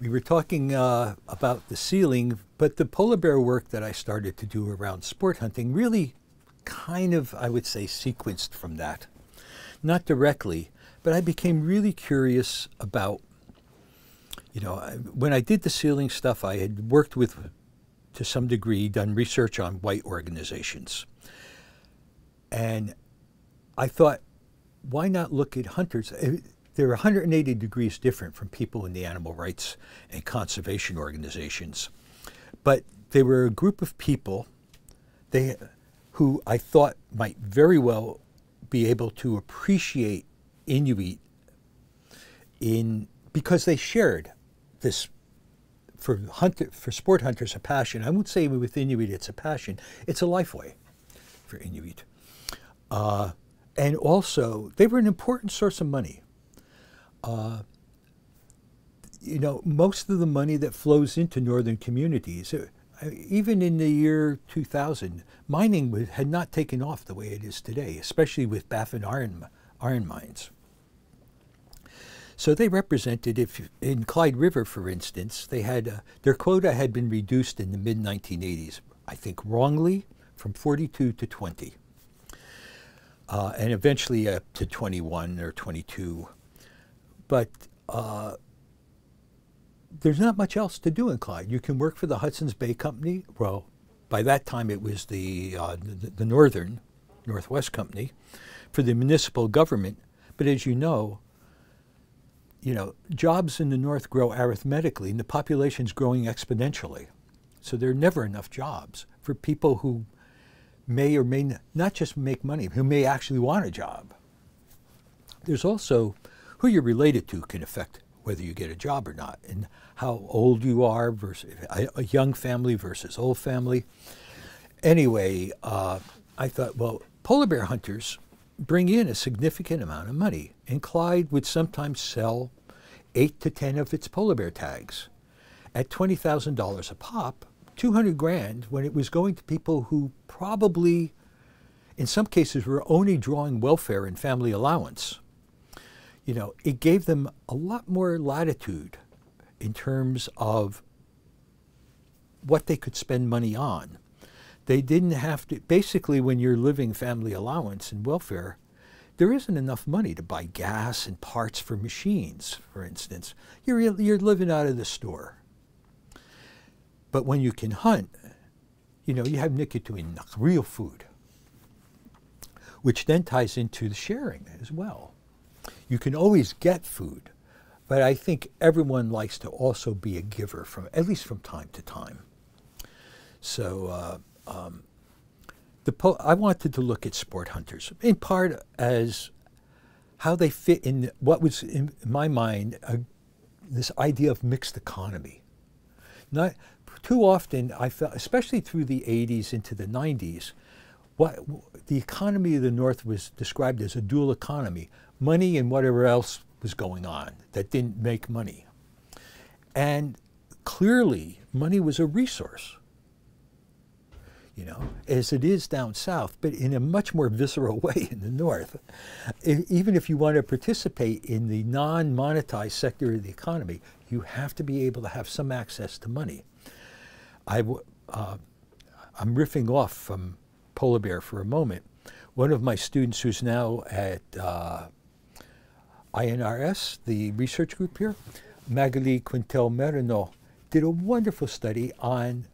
We were talking uh, about the sealing, but the polar bear work that I started to do around sport hunting really kind of, I would say, sequenced from that. Not directly, but I became really curious about, you know, when I did the sealing stuff, I had worked with, to some degree, done research on white organizations. And I thought, why not look at hunters? Eh, they're 180 degrees different from people in the animal rights and conservation organizations. But they were a group of people they, who I thought might very well be able to appreciate Inuit in because they shared this for hunter, for sport hunters a passion. I won't say with Inuit it's a passion; it's a life way for Inuit. Uh, and also, they were an important source of money uh, you know, most of the money that flows into northern communities, uh, even in the year 2000, mining had not taken off the way it is today, especially with Baffin iron, iron mines. So they represented, if in Clyde River, for instance, they had uh, their quota had been reduced in the mid 1980s, I think wrongly, from 42 to 20, uh, and eventually up to 21 or 22. But uh, there's not much else to do in Clyde. You can work for the Hudson's Bay Company. Well, by that time it was the, uh, the, the Northern, Northwest Company, for the municipal government. But as you know, you know, jobs in the North grow arithmetically, and the population's growing exponentially. So there are never enough jobs for people who may or may not just make money, who may actually want a job. There's also who you're related to can affect whether you get a job or not, and how old you are versus a, young family versus old family. Anyway, uh, I thought, well, polar bear hunters bring in a significant amount of money, and Clyde would sometimes sell eight to ten of its polar bear tags at twenty thousand dollars a pop, two hundred grand when it was going to people who probably, in some cases, were only drawing welfare and family allowance you know, it gave them a lot more latitude in terms of what they could spend money on. They didn't have to, basically, when you're living family allowance and welfare, there isn't enough money to buy gas and parts for machines, for instance. You're, you're living out of the store. But when you can hunt, you know, you have nikituin, real food, which then ties into the sharing as well. You can always get food, but I think everyone likes to also be a giver from at least from time to time. So uh, um, the I wanted to look at sport hunters in part as how they fit in what was in my mind a, this idea of mixed economy. Not too often I felt, especially through the 80s into the 90s, what the economy of the North was described as a dual economy, money and whatever else was going on that didn't make money. And clearly, money was a resource, you know, as it is down south, but in a much more visceral way in the north. Even if you want to participate in the non monetized sector of the economy, you have to be able to have some access to money. I, uh, I'm riffing off from Polar Bear for a moment. One of my students who's now at uh, INRS, the research group here, Magalie Quintal-Marineau, did a wonderful study on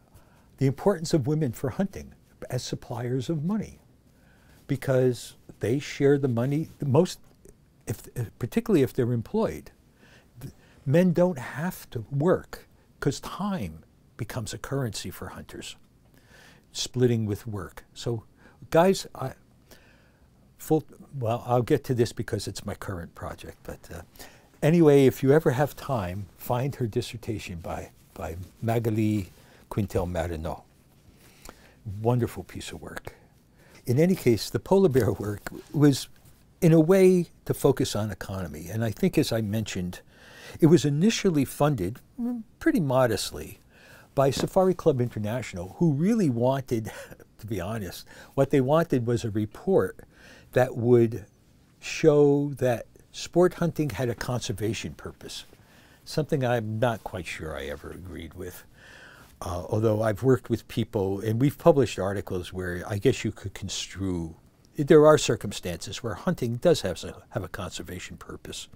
the importance of women for hunting as suppliers of money because they share the money the most if, particularly if they're employed men don't have to work because time becomes a currency for hunters splitting with work so guys I, full, well, I'll get to this because it's my current project. But uh, anyway, if you ever have time, find her dissertation by, by Magalie Quintal-Marineau. wonderful piece of work. In any case, the polar bear work was in a way to focus on economy. And I think, as I mentioned, it was initially funded mm, pretty modestly by Safari Club International, who really wanted, to be honest, what they wanted was a report that would show that sport hunting had a conservation purpose, something I'm not quite sure I ever agreed with. Uh, although I've worked with people and we've published articles where I guess you could construe there are circumstances where hunting does have a, have a conservation purpose.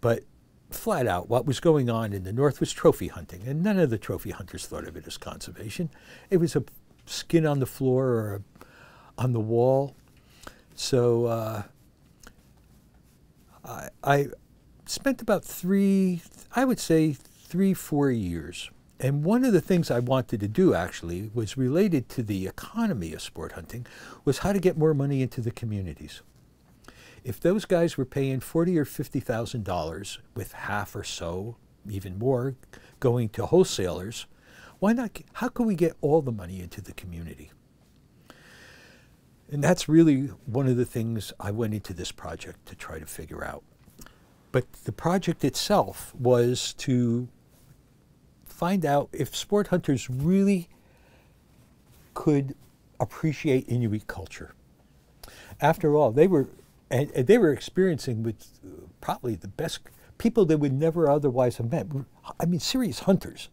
But flat out, what was going on in the North was trophy hunting, and none of the trophy hunters thought of it as conservation. It was a skin on the floor or a, on the wall. So uh, I, I spent about three, I would say three, four years and one of the things I wanted to do actually was related to the economy of sport hunting was how to get more money into the communities. If those guys were paying forty or fifty thousand dollars, with half or so, even more, going to wholesalers, why not? How can we get all the money into the community? And that's really one of the things I went into this project to try to figure out. But the project itself was to find out if sport hunters really could appreciate Inuit culture. After all, they were and, and they were experiencing with probably the best people they would never otherwise have met. I mean, serious hunters,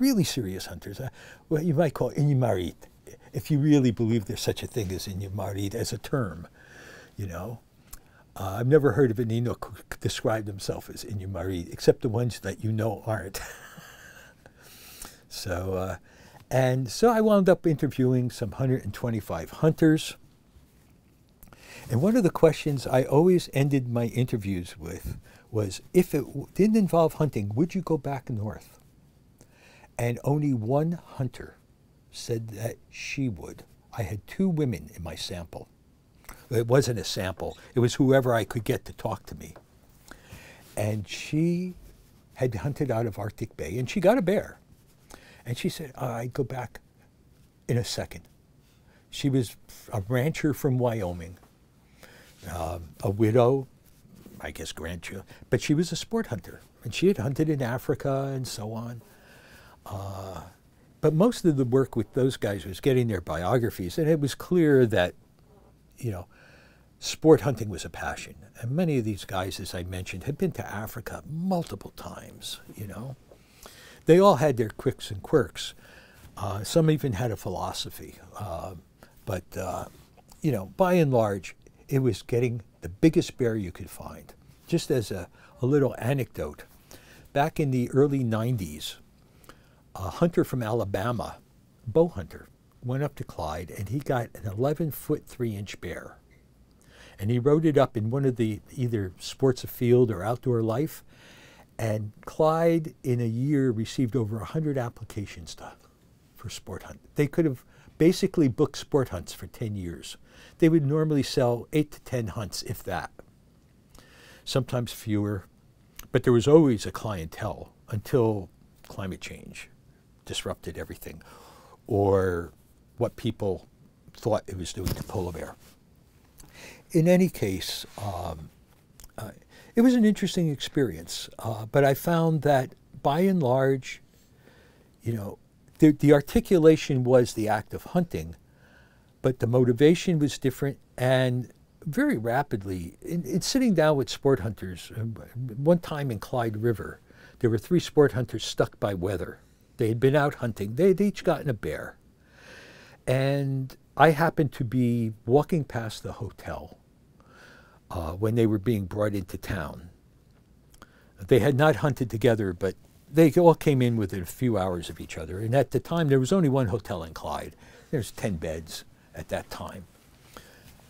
really serious hunters. Uh, what you might call Inumarit, if you really believe there's such a thing as Inumarit as a term, you know. Uh, I've never heard of an Inuk who described himself as Inumarit, except the ones that you know aren't. So, uh, and so I wound up interviewing some 125 hunters. And one of the questions I always ended my interviews with was if it didn't involve hunting, would you go back north? And only one hunter said that she would. I had two women in my sample. It wasn't a sample, it was whoever I could get to talk to me. And she had hunted out of Arctic Bay and she got a bear. And she said, I'd go back in a second. She was a rancher from Wyoming, uh, a widow, I guess grandchild, but she was a sport hunter. And she had hunted in Africa and so on. Uh, but most of the work with those guys was getting their biographies, and it was clear that, you know, sport hunting was a passion. And many of these guys, as I mentioned, had been to Africa multiple times, you know. They all had their quirks and quirks. Uh, some even had a philosophy. Uh, but, uh, you know, by and large, it was getting the biggest bear you could find. Just as a, a little anecdote, back in the early 90s, a hunter from Alabama, bow hunter, went up to Clyde and he got an 11 foot 3 inch bear. And he wrote it up in one of the either Sports Afield or outdoor life. And Clyde, in a year, received over 100 applications to, for sport hunt. They could have basically booked sport hunts for 10 years. They would normally sell 8 to 10 hunts, if that. Sometimes fewer. But there was always a clientele until climate change disrupted everything, or what people thought it was doing to polar bear. In any case, um, uh, it was an interesting experience, uh, but I found that by and large, you know, the, the articulation was the act of hunting, but the motivation was different. And very rapidly, in, in sitting down with sport hunters, uh, one time in Clyde River, there were three sport hunters stuck by weather. They had been out hunting. They had each gotten a bear. And I happened to be walking past the hotel uh, when they were being brought into town. They had not hunted together, but they all came in within a few hours of each other. And at the time, there was only one hotel in Clyde. There's 10 beds at that time.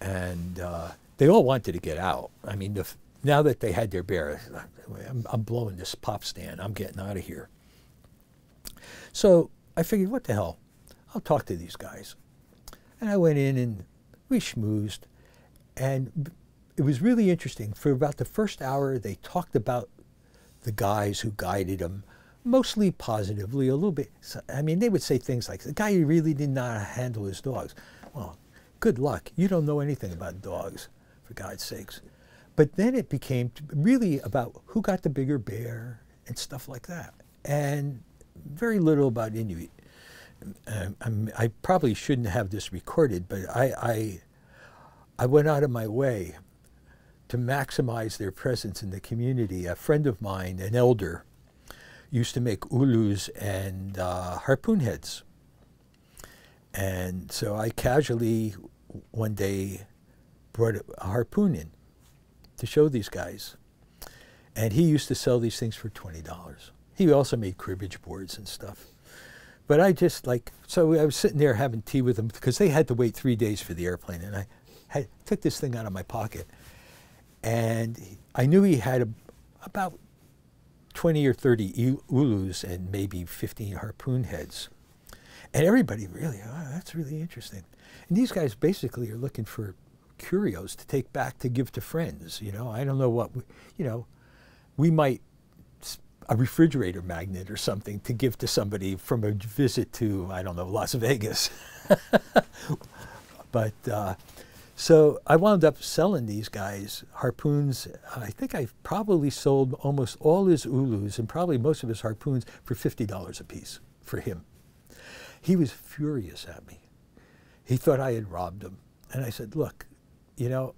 And uh, they all wanted to get out. I mean, the, now that they had their bear, I'm, I'm blowing this pop stand. I'm getting out of here. So I figured, what the hell? I'll talk to these guys. And I went in and we schmoozed. And it was really interesting. For about the first hour, they talked about the guys who guided them, mostly positively, a little bit. I mean, they would say things like, the guy really did not handle his dogs. Well, good luck. You don't know anything about dogs, for God's sakes. But then it became really about who got the bigger bear and stuff like that. And very little about Inuit. Um, i probably shouldn't have this recorded, but I, I, I went out of my way to maximize their presence in the community. A friend of mine, an elder, used to make ulus and uh, harpoon heads. And so I casually one day brought a harpoon in to show these guys. And he used to sell these things for $20. He also made cribbage boards and stuff. But I just like, so I was sitting there having tea with them because they had to wait three days for the airplane. And I had, took this thing out of my pocket. And I knew he had a, about 20 or 30 ulus and maybe 15 harpoon heads. And everybody really, oh, that's really interesting. And these guys basically are looking for curios to take back to give to friends. You know, I don't know what, we, you know, we might a refrigerator magnet or something to give to somebody from a visit to I don't know Las Vegas. but uh, so I wound up selling these guys harpoons. I think I probably sold almost all his ulus and probably most of his harpoons for fifty dollars a piece for him. He was furious at me. He thought I had robbed him, and I said, "Look, you know,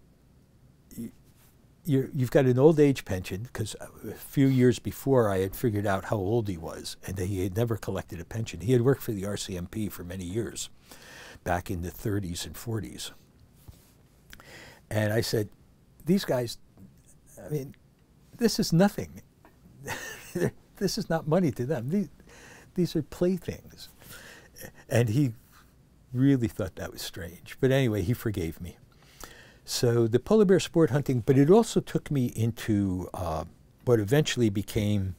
you have got an old age pension because a few years before I had figured out how old he was and that he had never collected a pension. He had worked for the RCMP for many years, back in the 30s and 40s. And I said, these guys, I mean, this is nothing. this is not money to them. These, these are playthings. And he really thought that was strange. But anyway, he forgave me. So the polar bear sport hunting, but it also took me into uh, what eventually became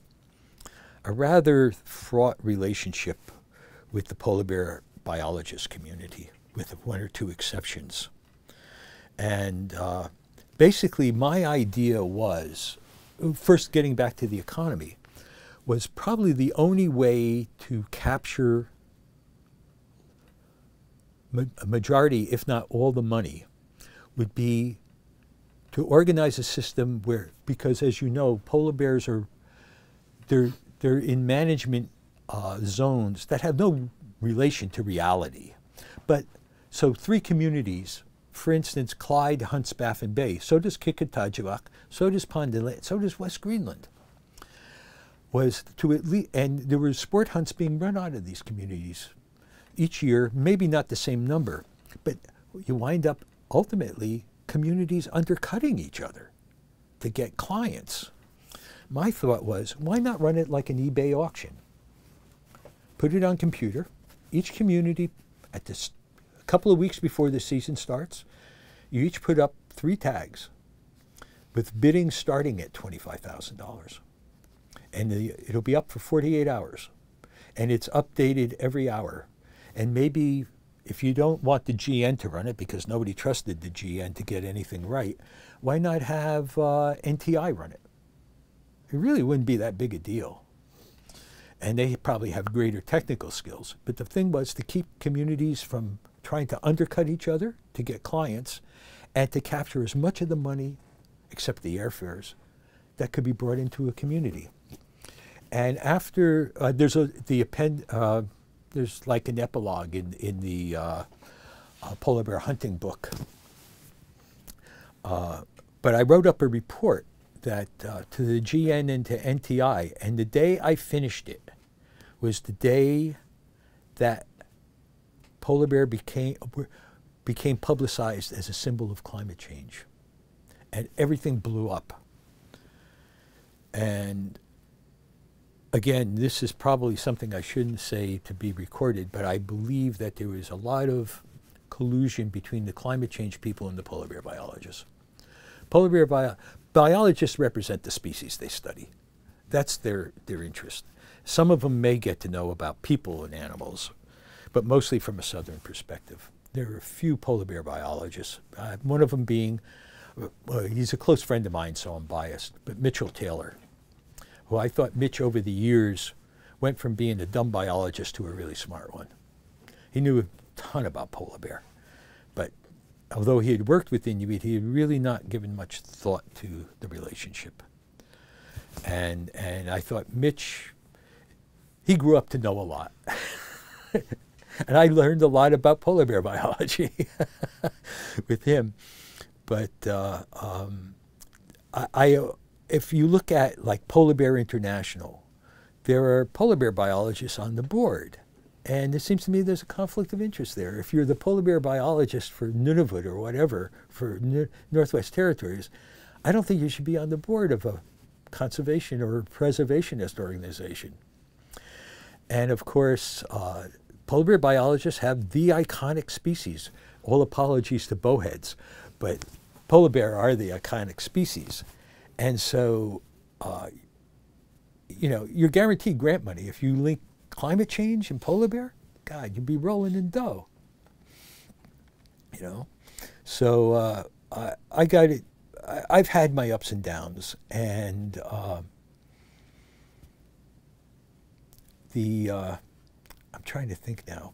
a rather fraught relationship with the polar bear biologist community, with one or two exceptions. And uh, basically, my idea was first getting back to the economy was probably the only way to capture a majority, if not all the money would be to organize a system where, because as you know, polar bears are, they're, they're in management uh, zones that have no relation to reality. But so three communities, for instance, Clyde hunts Baffin Bay, so does Qikiqtarjuaq, so does Pond Inlet, so does West Greenland. Was to at least, and there were sport hunts being run out of these communities each year, maybe not the same number, but you wind up ultimately communities undercutting each other to get clients. My thought was, why not run it like an eBay auction? Put it on computer. Each community, at this couple of weeks before the season starts, you each put up three tags with bidding starting at $25,000. And the, it'll be up for 48 hours. And it's updated every hour. And maybe if you don't want the GN to run it because nobody trusted the GN to get anything right, why not have uh, NTI run it? It really wouldn't be that big a deal. And they probably have greater technical skills. But the thing was to keep communities from trying to undercut each other to get clients and to capture as much of the money, except the airfares, that could be brought into a community. And after, uh, there's a, the append, uh, there's like an epilogue in, in the uh, uh, polar bear hunting book. Uh, but I wrote up a report that uh, to the GN and to NTI, and the day I finished it was the day that polar bear became became publicized as a symbol of climate change, and everything blew up. And again, this is probably something I shouldn't say to be recorded, but I believe that there was a lot of collusion between the climate change people and the polar bear biologists. Polar bear bio biologists represent the species they study. That's their, their interest. Some of them may get to know about people and animals, but mostly from a southern perspective. There are a few polar bear biologists, uh, one of them being, uh, he's a close friend of mine, so I'm biased, but Mitchell Taylor, who I thought Mitch over the years went from being a dumb biologist to a really smart one. He knew a ton about polar bear, but although he had worked with Inuit, he had really not given much thought to the relationship. And and I thought Mitch, he grew up to know a lot. and I learned a lot about polar bear biology with him. But uh, um, I, I, if you look at like Polar Bear International, there are polar bear biologists on the board. And it seems to me there's a conflict of interest there. If you're the polar bear biologist for Nunavut or whatever, for Northwest Territories, I don't think you should be on the board of a conservation or preservationist organization. And of course, uh, polar bear biologists have the iconic species. All apologies to bowheads, but polar bear are the iconic species. And so, uh, you know, you're guaranteed grant money. If you link climate change and polar bear, God, you'd be rolling in dough. You know? So uh, I, I got it. I, have had my ups and downs. And uh, the, uh, trying to think now.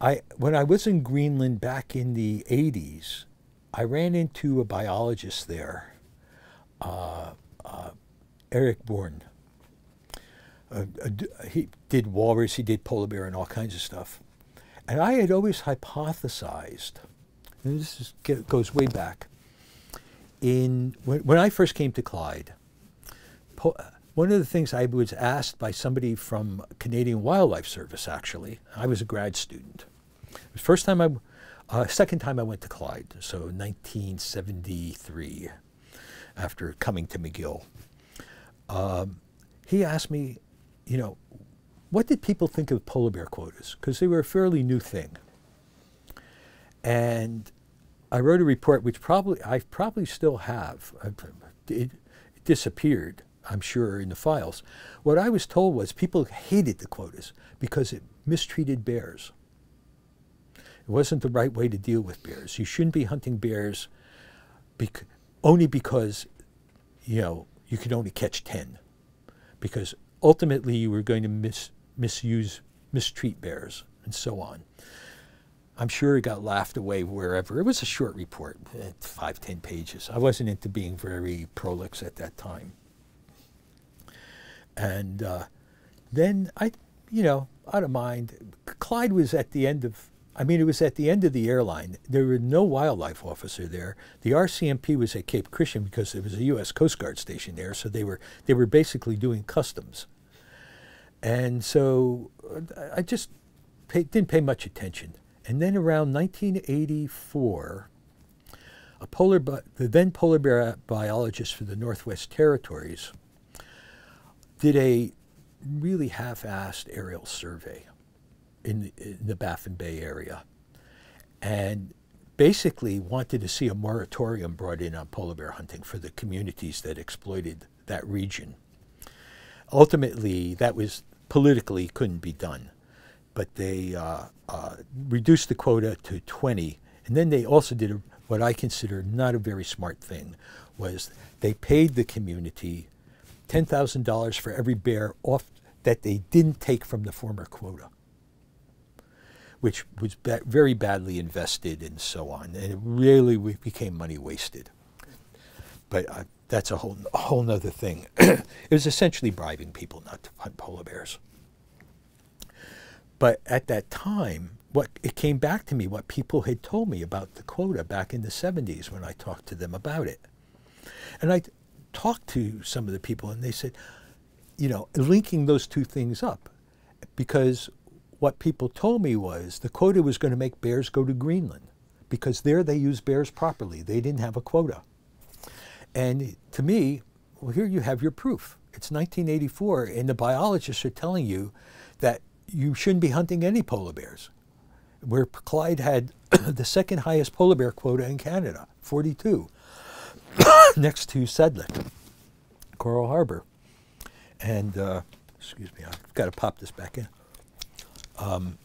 I, when I was in Greenland back in the 80s, I ran into a biologist there, uh, uh, Erik Born. Uh, he did walrus, he did polar bear, and all kinds of stuff. And I had always hypothesized, and this is, goes way back, in when, when, I first came to Clyde, one of the things I was asked by somebody from Canadian Wildlife Service, actually, I was a grad student. It was first time I, uh, second time I went to Clyde, so 1973, after coming to McGill. Um, he asked me, you know, what did people think of polar bear quotas? Because they were a fairly new thing. And I wrote a report, which probably I probably still have. It, it disappeared, I'm sure, in the files. What I was told was people hated the quotas because it mistreated bears. It wasn't the right way to deal with bears. You shouldn't be hunting bears bec only because, you know, you could only catch 10. Because ultimately you were going to mis misuse, mistreat bears, and so on. I'm sure it got laughed away wherever. It was a short report, eh, five, ten pages. I wasn't into being very prolix at that time. And uh, then I, you know, out of mind, Clyde was at the end of I mean, it was at the end of the airline. There were no wildlife officer there. The RCMP was at Cape Christian because there was a U.S. Coast Guard station there, so they were they were basically doing customs. And so uh, I just pay, didn't pay much attention. And then around 1984, a polar the then polar bear biologist for the Northwest Territories did a really half-assed aerial survey in the, in the Baffin Bay area and basically wanted to see a moratorium brought in on polar bear hunting for the communities that exploited that region. Ultimately, that was politically couldn't be done, but they uh, uh, reduced the quota to 20, and then they also did a, what I consider not a very smart thing, was they paid the community $10,000 for every bear off that they didn't take from the former quota which was ba very badly invested and so on. And it really became money wasted. But uh, that's a whole, a whole nother thing. it was essentially bribing people not to hunt polar bears. But at that time, what it came back to me what people had told me about the quota back in the 70s when I talked to them about it. And I talked to some of the people and they said, you know, linking those two things up because what people told me was the quota was going to make bears go to Greenland because there they use bears properly. They didn't have a quota. And to me, well, here you have your proof. It's 1984, and the biologists are telling you that you shouldn't be hunting any polar bears. Where Clyde had the second highest polar bear quota in Canada, 42, next to Salliq, Coral Harbor. And, uh, excuse me, I've got to pop this back in. Um,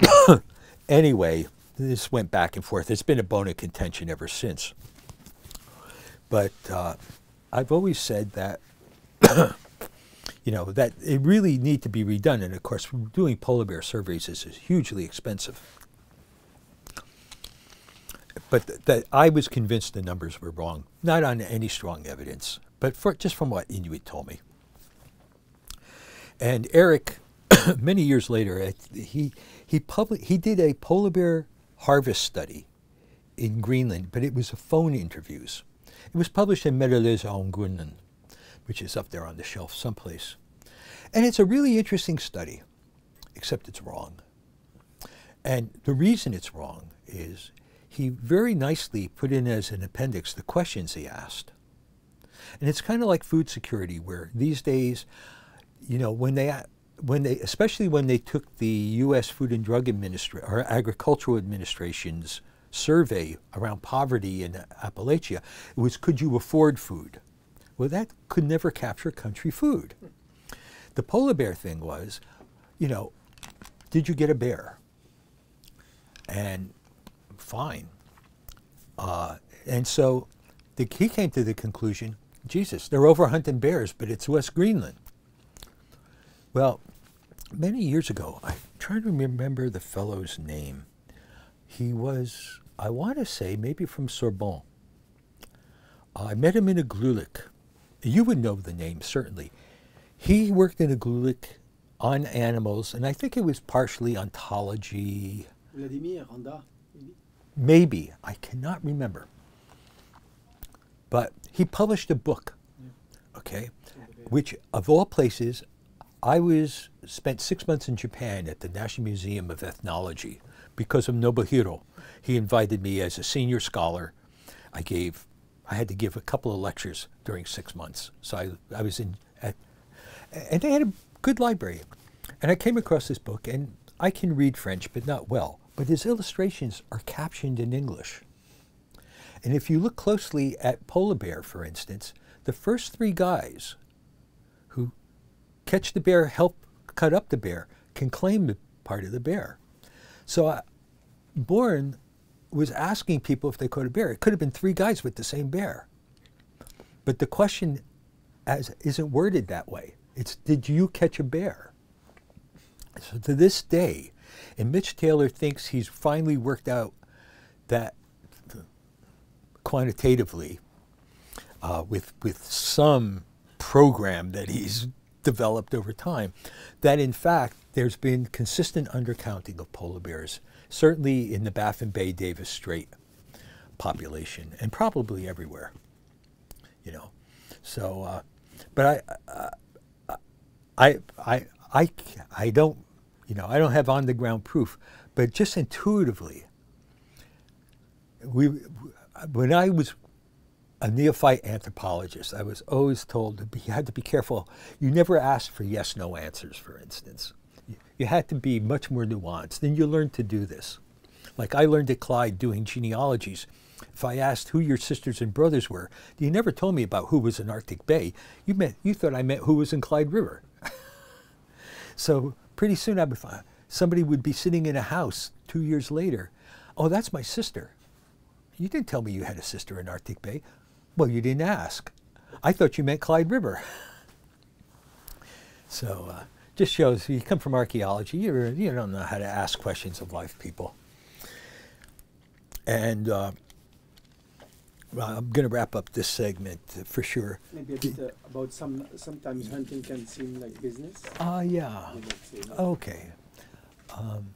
anyway, this went back and forth. It's been a bone of contention ever since. But uh, I've always said that, you know, that it really need to be redone. And of course, doing polar bear surveys is hugely expensive. But th- that I was convinced the numbers were wrong, not on any strong evidence, but for, just from what Inuit told me. And Erik, many years later, he he public he did a polar bear harvest study in Greenland, but it was a phone interviews. It was published in om Grønland, which is up there on the shelf someplace. And it's a really interesting study, except it's wrong. And the reason it's wrong is he very nicely put in as an appendix the questions he asked. And it's kind of like food security, where these days, you know, when they when they, especially when they took the U.S. Food and Drug Administration or Agricultural Administration's survey around poverty in Appalachia, it was could you afford food? Well, that could never capture country food. The polar bear thing was, you know, did you get a bear? And fine. Uh, and so the, he came to the conclusion, Jesus, they're over hunting bears, but it's West Greenland. Well, many years ago, I'm trying to remember the fellow's name. He was, I want to say, maybe from Sorbonne. I met him in Igloolik. You would know the name, certainly. He worked in Igloolik on animals, and I think it was partially ontology. Vladimir Randa. Maybe. I cannot remember. But he published a book, okay, which of all places I was spent six months in Japan at the National Museum of Ethnology because of Nobuhiro. He invited me as a senior scholar. I gave, I had to give a couple of lectures during six months. So I, I was in, at, and they had a good library. And I came across this book, and I can read French, but not well. But his illustrations are captioned in English. And if you look closely at Polar Bear, for instance, the first three guys who catch the bear, help cut up the bear, can claim the part of the bear. So uh, Born was asking people if they caught a bear. It could have been three guys with the same bear. But the question as, isn't worded that way. It's, did you catch a bear? So to this day, and Mitch Taylor thinks he's finally worked out that quantitatively uh, with, with some program that he's developed over time, that in fact there's been consistent undercounting of polar bears, certainly in the Baffin Bay Davis Strait population, and probably everywhere. You know, so, uh, but I, uh, I, I, I, I don't, you know, I don't have on the ground proof, but just intuitively, we, when I was a neophyte anthropologist, I was always told you had to be careful. You never asked for yes no answers, for instance. You had to be much more nuanced. And you learned to do this. Like I learned at Clyde doing genealogies. If I asked who your sisters and brothers were, you never told me about who was in Arctic Bay. You meant you thought I meant who was in Clyde River. so pretty soon I would find somebody would be sitting in a house two years later. Oh, that's my sister. You didn't tell me you had a sister in Arctic Bay. Well, you didn't ask. I thought you meant Clyde River. so uh, just shows you come from archaeology, you you don't know how to ask questions of life people. And uh, well, I'm going to wrap up this segment uh, for sure. Maybe a bit uh, about some. Sometimes hunting can seem like business. Ah, uh, yeah. Okay. Um,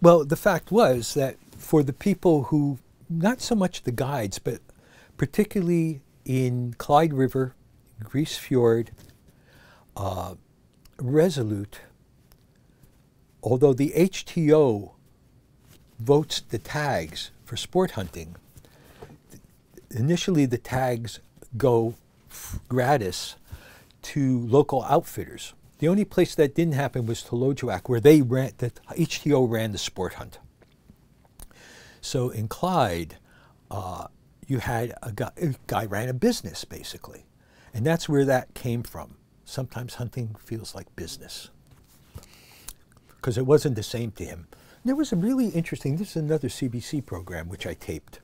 well, the fact was that for the people who, not so much the guides, but particularly in Clyde River, Grise Fjord, uh, Resolute, although the HTO votes the tags for sport hunting, initially the tags go gratis to local outfitters. The only place that didn't happen was to Taloyoak, where they ran, the HTO ran the sport hunt. So in Clyde, uh, you had a guy, a guy ran a business basically. And that's where that came from. Sometimes hunting feels like business because it wasn't the same to him. There was a really interesting, this is another CBC program which I taped.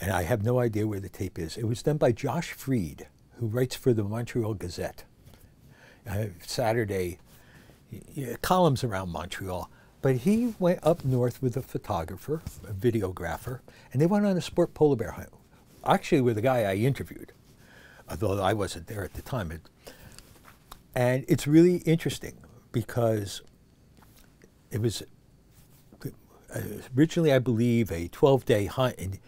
And I have no idea where the tape is. It was done by Josh Freed, who writes for the Montreal Gazette. uh, Saturday columns around Montreal. But he went up north with a photographer, a videographer, and they went on a sport polar bear hunt. Actually, with a guy I interviewed, although I wasn't there at the time. It, and it's really interesting because it was uh, originally, I believe, a 12 day hunt. And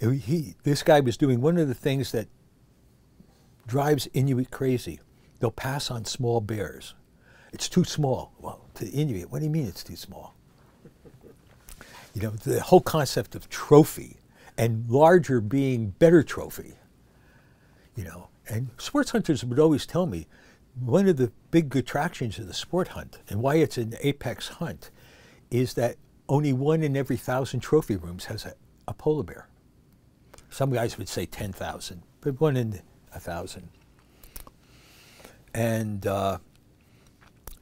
he, this guy was doing one of the things that drives Inuit crazy. They'll pass on small bears. It's too small. Well, to Inuit, what do you mean it's too small? You know, the whole concept of trophy and larger being better trophy. You know, and sports hunters would always tell me one of the big attractions of the sport hunt and why it's an apex hunt is that only one in every thousand trophy rooms has a, a polar bear. Some guys would say 10,000, but one in a thousand. And, uh,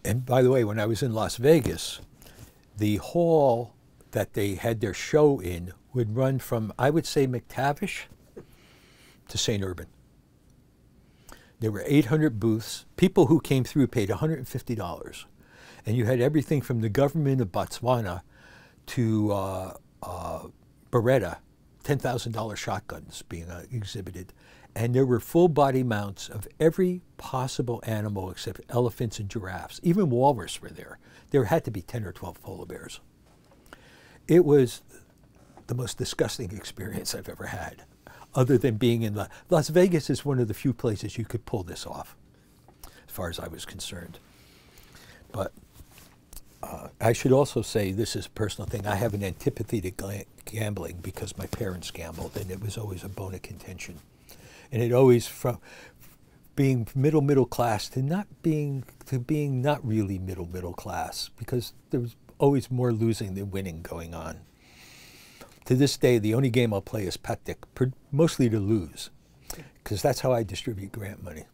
and by the way, when I was in Las Vegas, the hall that they had their show in would run from, I would say, McTavish to St. Urbain. There were 800 booths. People who came through paid $150. And you had everything from the government of Botswana to uh, uh, Beretta, $10,000 shotguns being uh, exhibited. And there were full body mounts of every possible animal except elephants and giraffes. Even walrus were there. There had to be 10 or 12 polar bears. It was the most disgusting experience I've ever had, other than being in La- Las Vegas is one of the few places you could pull this off, as far as I was concerned. But uh, I should also say this is a personal thing. I have an antipathy to gambling because my parents gambled, and it was always a bone of contention. And it always from being middle middle class to not being to being not really middle middle class because there was always more losing than winning going on. To this day, the only game I'll play is Patek, mostly to lose, because that's how I distribute grant money.